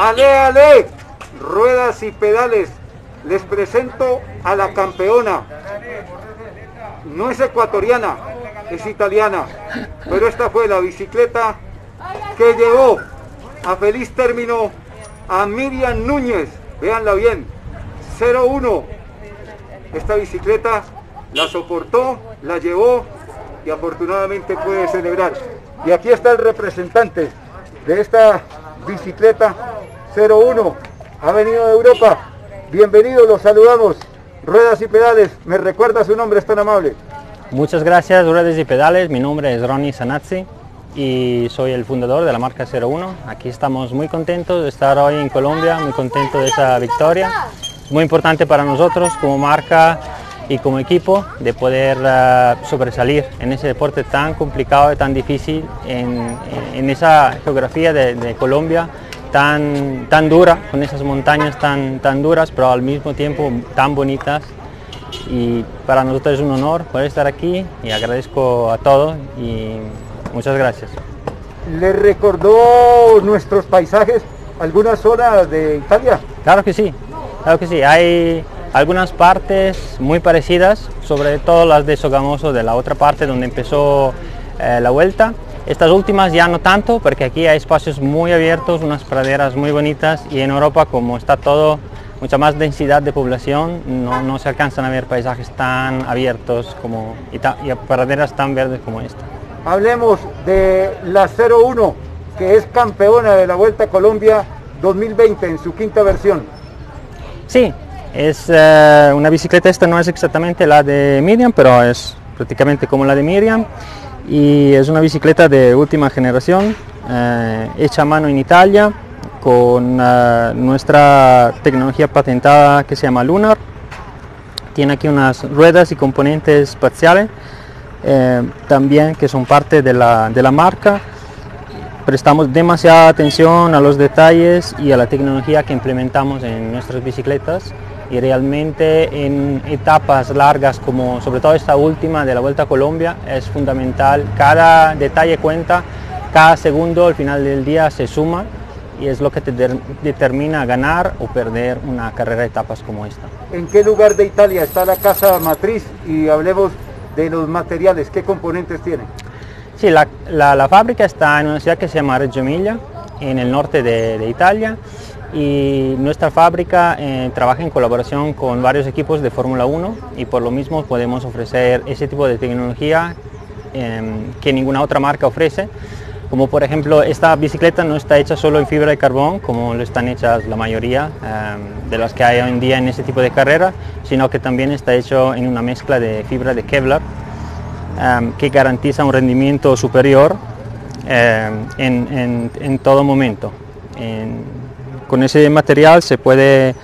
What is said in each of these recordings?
Ale, ale, ruedas y pedales. Les presento a la campeona. No es ecuatoriana, es italiana. Pero esta fue la bicicleta que llevó a feliz término a Miriam Núñez. Véanla bien. 01. Esta bicicleta la soportó, la llevó y afortunadamente puede celebrar. Y aquí está el representante de esta bicicleta 01. Ha venido de Europa. Bienvenido, los saludamos. Ruedas y pedales. ¿Me recuerda su nombre? Es tan amable. Muchas gracias, Ruedas y Pedales. Mi nombre es Ronnie Sanazzi y soy el fundador de la marca 01. Aquí estamos muy contentos de estar hoy en Colombia, muy contentos de esa victoria. Muy importante para nosotros como marca y como equipo de poder uh, sobresalir en ese deporte tan complicado y tan difícil en, esa geografía de, Colombia tan, tan dura, con esas montañas tan, tan duras, pero al mismo tiempo tan bonitas. Y para nosotros es un honor poder estar aquí y agradezco a todos y muchas gracias. ¿Le recordó nuestros paisajes algunas zonas de Italia? Claro que sí, claro que sí. Hay algunas partes muy parecidas, sobre todo las de Sogamoso, de la otra parte donde empezó eh, la vuelta. Estas últimas ya no tanto, porque aquí hay espacios muy abiertos, unas praderas muy bonitas y en Europa como está todo, mucha más densidad de población, no, no se alcanzan a ver paisajes tan abiertos como, y, ta, y praderas tan verdes como esta. Hablemos de la 01, que es campeona de la Vuelta a Colombia 2020 en su quinta versión. Sí, es uh, una bicicleta, esta no es exactamente la de Miriam, pero es prácticamente como la de Miriam y es una bicicleta de última generación, uh, hecha a mano en Italia con uh, nuestra tecnología patentada que se llama Lunar. Tiene aquí unas ruedas y componentes parciales también que son parte de la, de la marca prestamos demasiada atención a los detalles y a la tecnología que implementamos en nuestras bicicletas y realmente en etapas largas como sobre todo esta última de la Vuelta a Colombia es fundamental, cada detalle cuenta, cada segundo al final del día se suma y es lo que te de determina ganar o perder una carrera de etapas como esta. ¿En qué lugar de Italia está la casa matriz? Y hablemos de los materiales, ¿qué componentes tiene? Sí, la, la, la fábrica está en una ciudad que se llama Reggio Emilia, en el norte de, de Italia y nuestra fábrica eh, trabaja en colaboración con varios equipos de Fórmula 1 y por lo mismo podemos ofrecer ese tipo de tecnología eh, que ninguna otra marca ofrece. Como por ejemplo, esta bicicleta no está hecha solo en fibra de carbón, como lo están hechas la mayoría eh, de las que hay hoy en día en ese tipo de carrera, sino que también está hecho en una mezcla de fibra de Kevlar, que garantiza un rendimiento superior en, en, todo momento. En, con ese material se puede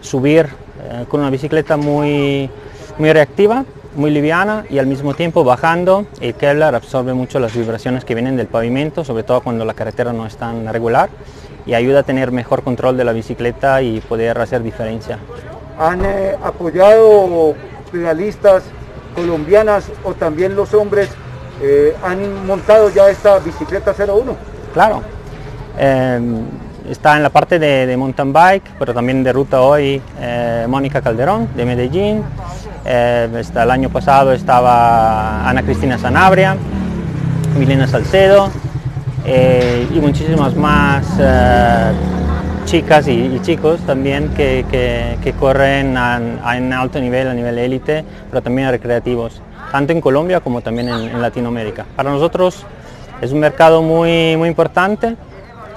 subir eh, con una bicicleta muy, muy reactiva, muy liviana y al mismo tiempo bajando el Kevlar absorbe mucho las vibraciones que vienen del pavimento, sobre todo cuando la carretera no es tan regular y ayuda a tener mejor control de la bicicleta y poder hacer diferencia. ¿Han eh, apoyado pedalistas colombianas o también los hombres eh, han montado ya esta bicicleta 01? Claro. Eh, está en la parte de, mountain bike, pero también de ruta hoy eh, Mónica Calderón de Medellín. Eh, está, el año pasado estaba Ana Cristina Sanabria, Milena Salcedo eh, y muchísimas más chicas y, y, chicos también que, que, corren en alto nivel, a nivel élite, pero también recreativos, tanto en Colombia como también en, en Latinoamérica. Para nosotros es un mercado muy, muy importante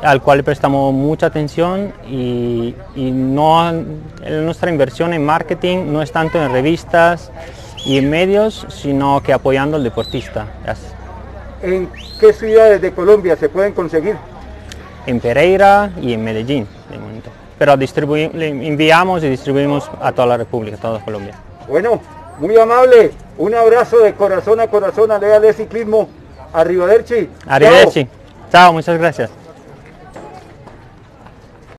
al cual prestamos mucha atención y, y no, nuestra inversión en marketing no es tanto en revistas y en medios, sino que apoyando al deportista. ¿En qué ciudades de Colombia se pueden conseguir? En Pereira y en Medellín, de momento. Pero enviamos y distribuimos a toda la República, a toda Colombia. Bueno, muy amable. Un abrazo de corazón a corazón a Lea de Ciclismo. Arrivederci. Arrivederci. Chao, Chao muchas gracias.